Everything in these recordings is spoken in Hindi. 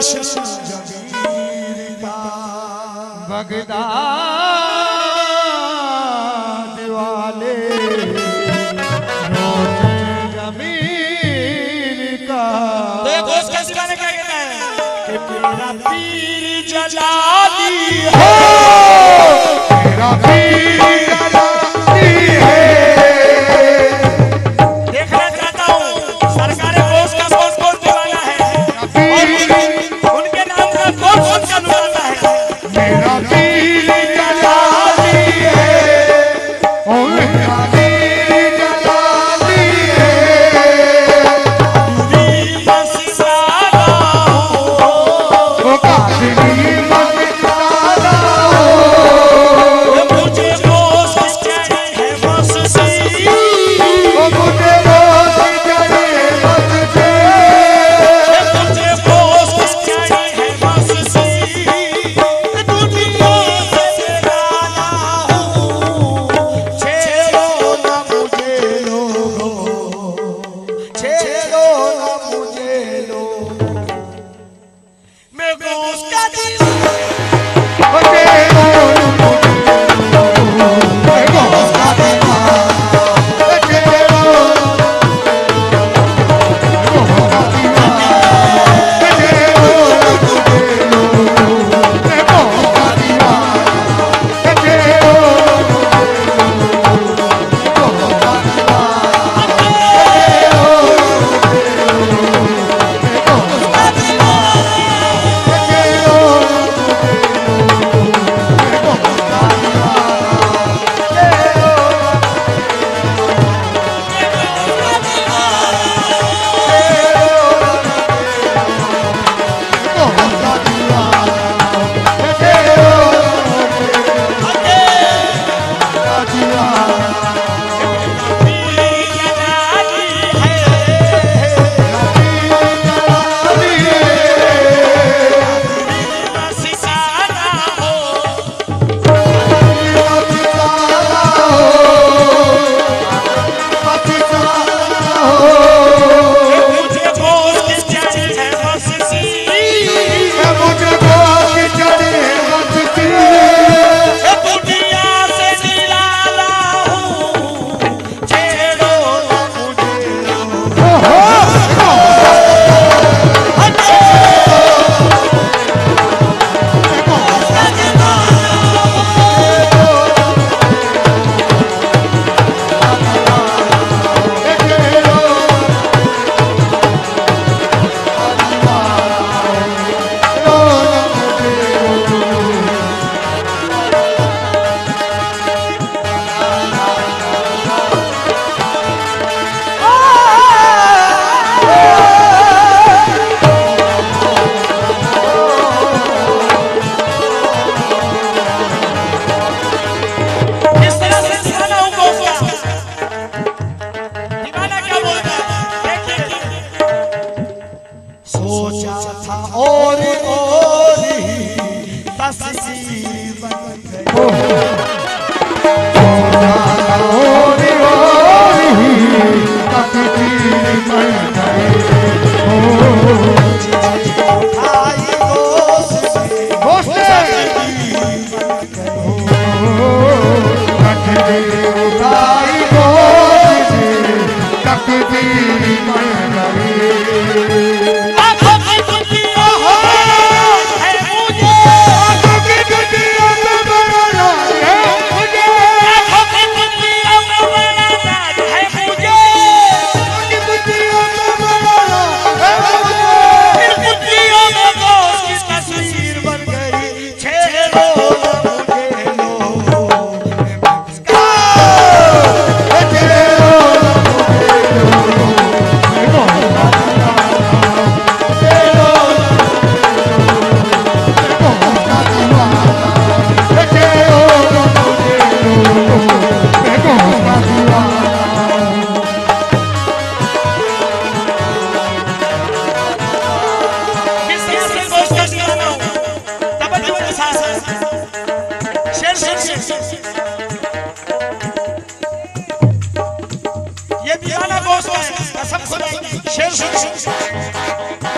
कृष्ण जमीर का बगदाद वाले। जमीर का देखो इस गाने कहता है। कि मेरा पीर जलाली हो। मेरा 화이팅! और और ही बन गए कसम खुदाई शेर सुन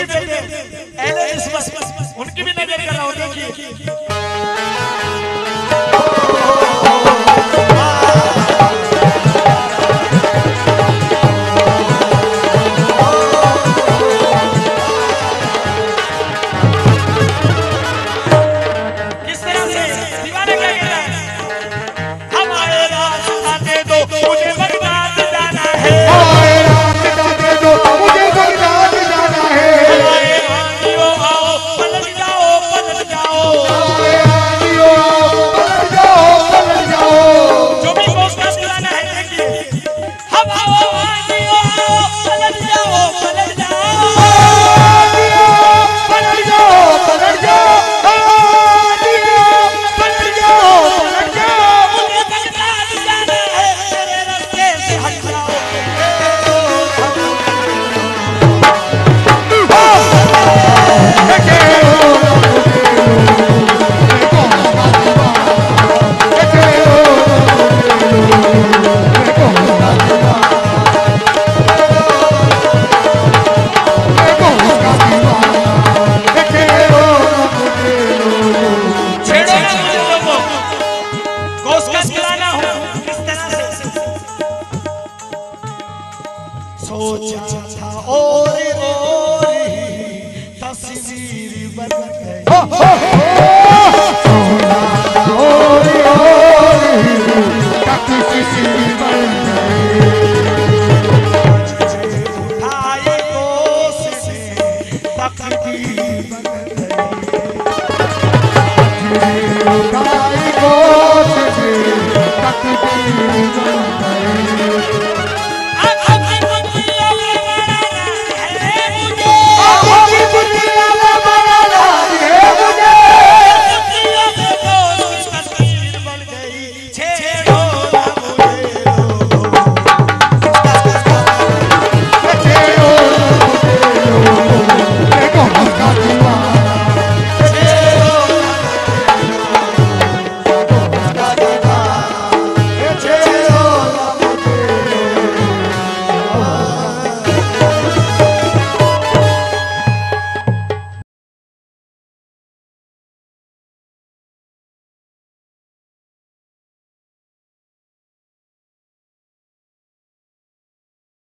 भी बेटे उनकी भी नज़र कर रहा हूँ देखिए